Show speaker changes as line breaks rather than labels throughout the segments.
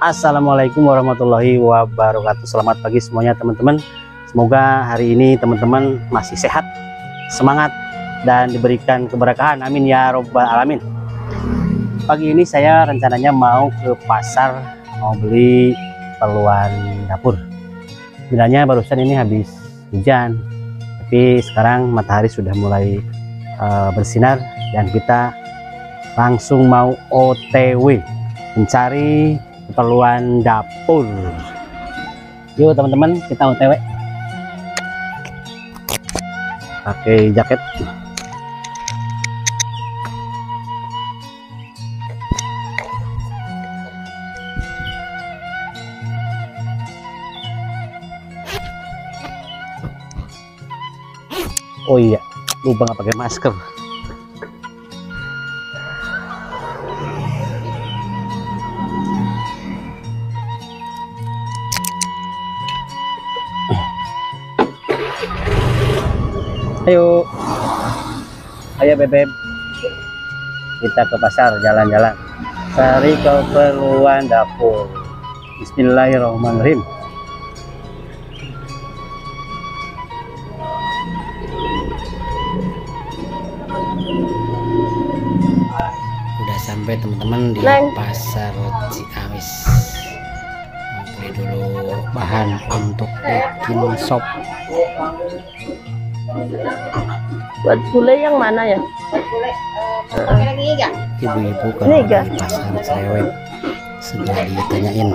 Assalamualaikum warahmatullahi wabarakatuh. Selamat pagi semuanya teman-teman. Semoga hari ini teman-teman masih sehat Semangat dan diberikan keberkahan. Amin ya robbal alamin. Pagi ini saya rencananya mau ke pasar Mau beli perluan dapur. Bilangnya barusan ini habis hujan Tapi sekarang matahari sudah mulai uh, bersinar Dan kita langsung mau OTW mencari keperluan dapur. Yuk teman-teman kita otw pakai jaket. Oh iya lupa nggak pakai masker Ayo. Ayo bebek. Kita ke pasar jalan-jalan. Cari keperluan dapur. Bismillahirrahmanirrahim. Udah sampai teman-teman di
Neng.
pasar Ciamis. Beli dulu bahan untuk bikin sop.
Buat gulai yang mana ya?
ibu-ibu
Ini
kalau
enggak?
di pasar cerewet segera ditanyain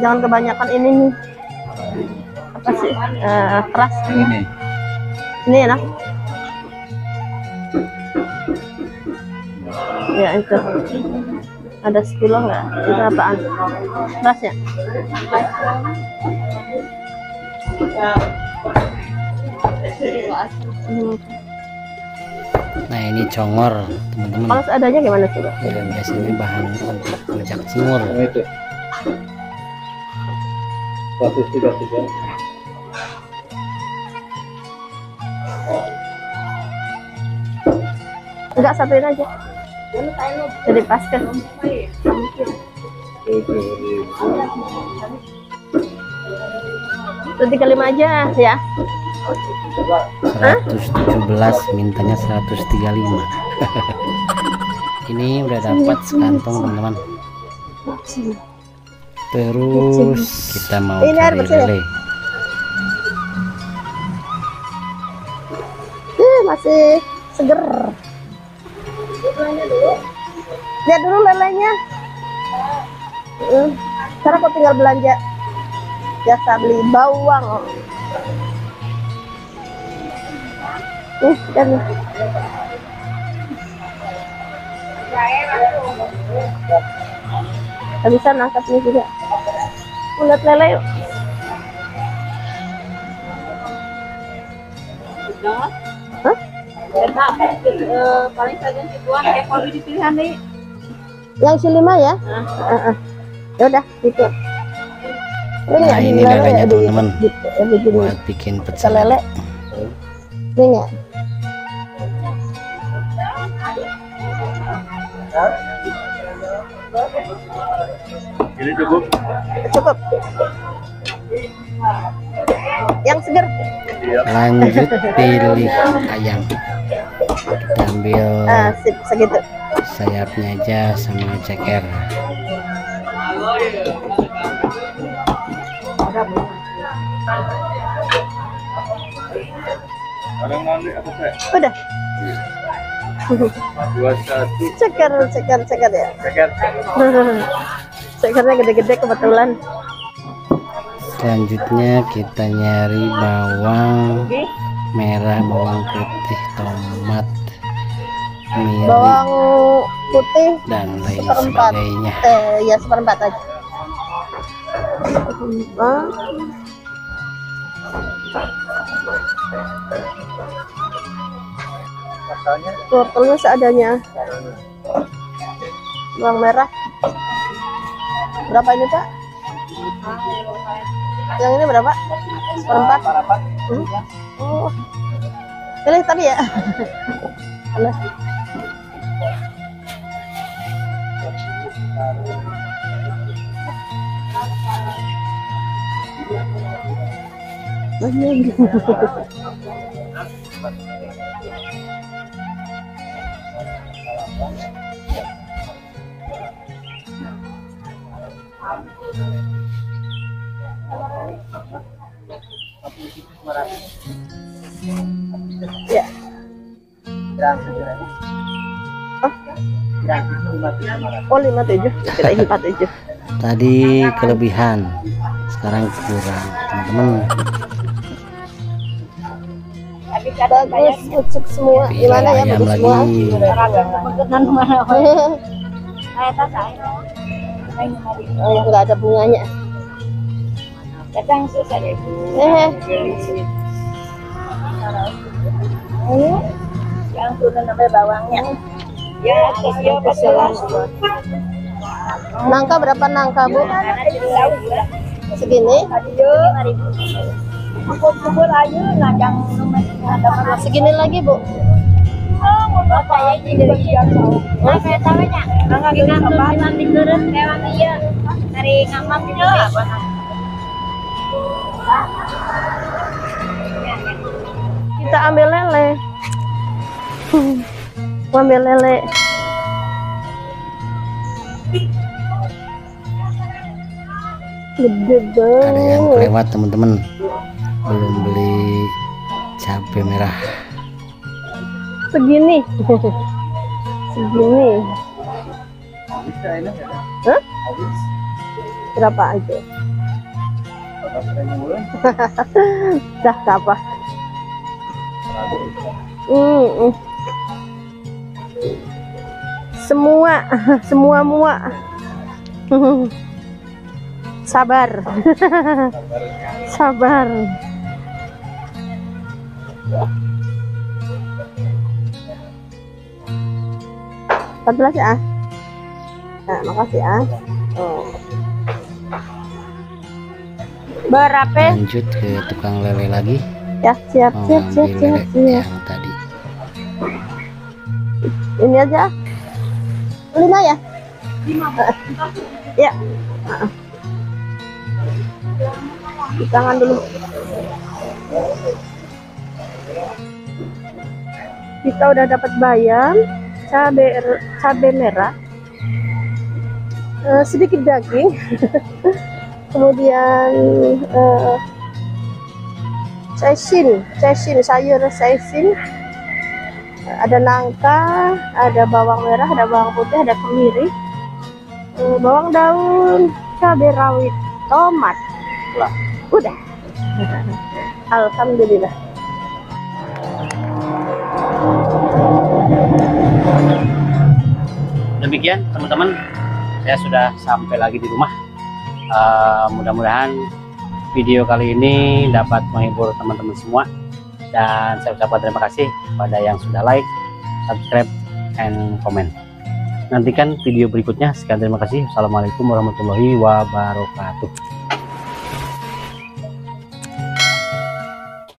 Jangan kebanyakan ini nih. Apa sih? Eh, keras.
ini
Ini enak. Ya itu. Ada sekilo nggak? Itu apaan? Keras ya?
Nah ini congor teman-teman
Kalau seadanya gimana sih? Bang?
dan biasanya bahan untuk rujak cingur
itu 133
Enggak satuin aja. Jadi pas kan? Itu tiga lima aja ya.
117 mintanya 135 ini udah dapat sekantong teman-teman terus kita mau
Ini
cari lele
Eh, masih seger. Dulu lelenya. Eh, Sekarang aku tinggal belanja. Biasa beli bawang. Uh, dan bisa nangkapnya juga. Mau lihat lele yuk. Hah?
paling saja situan kayak kalau di pilihan nih
Yang isi lima ya? Heeh. Ya udah, gitu. Ini
Nah, ini
lele
lelenya,
ya,
teman-teman.
ya,
buat bikin pecel
lele. Ini ya.
ini cukup
Cukup. Yang seger.
lanjut pilih ayam kita ambil
Ah, sip, segitu.
Sayapnya aja sama ceker
Udah.
dua satu
Ceker, ceker, ceker ya.
ceker
Cekernya gede-gede kebetulan.
selanjutnya kita nyari bawang merah bawang putih tomat miri
Bawang putih
dan lain
seperempat.
sebagainya
Eh, ya seperempat aja. Ah. Wortelnya seadanya. Bawang merah. Berapa ini, Pak? Yang ini berapa? Seperempat. Hmm? Oh. Pilih tadi ya. Alah. Banyak. Ya. Oh lima tujuh, kira empat tujuh.
Tadi kelebihan, sekarang kurang. Teman-teman,
Bagus, ucuk semua. Gimana ya bagus semua?
tak saya.
Oh, yang nggak ada bunganya.
Kadang susah deh.
Eh,
Yang turun sampai bawangnya. Ya, terus ya pas
nangka berapa nangka bu?
ya.
Segini?
Kumpul ayo,
Segini lagi bu?
jadi. Nah, saya kita turun nanti turun lewat iya. Dari ngamak itu apa?
Kita ambil lele. Mau ambil lele. Gede
Ada yang
banget.
kelewat teman-teman, belum beli cabai merah.
Segini. Segini. Hah? berapa aja? Dah apa. Hmm. semua semua semua muak sabar sabar, sabar. 14 ya. Nah, makasih ya. Oh. Berapa?
Lanjut ke tukang lele lagi.
Ya, siap,
oh,
siap, siap, siap, siap.
Yang tadi.
Ini aja. Lima ya? Lima. Uh, ya. Uh. Di tangan dulu. Kita udah dapat bayam, cabai cabai merah, eh, sedikit daging, kemudian saisin, saisin sayur saisin, ada nangka, ada bawang merah, ada bawang putih, ada kemiri, eh, bawang daun, cabai rawit, tomat. Wah, udah. Alhamdulillah.
Demikian teman-teman, saya sudah sampai lagi di rumah. Eh, mudah-mudahan video kali ini dapat menghibur teman-teman semua. Dan saya ucapkan terima kasih kepada yang sudah like, subscribe, and comment. Nantikan video berikutnya. Sekian terima kasih. Assalamualaikum warahmatullahi wabarakatuh.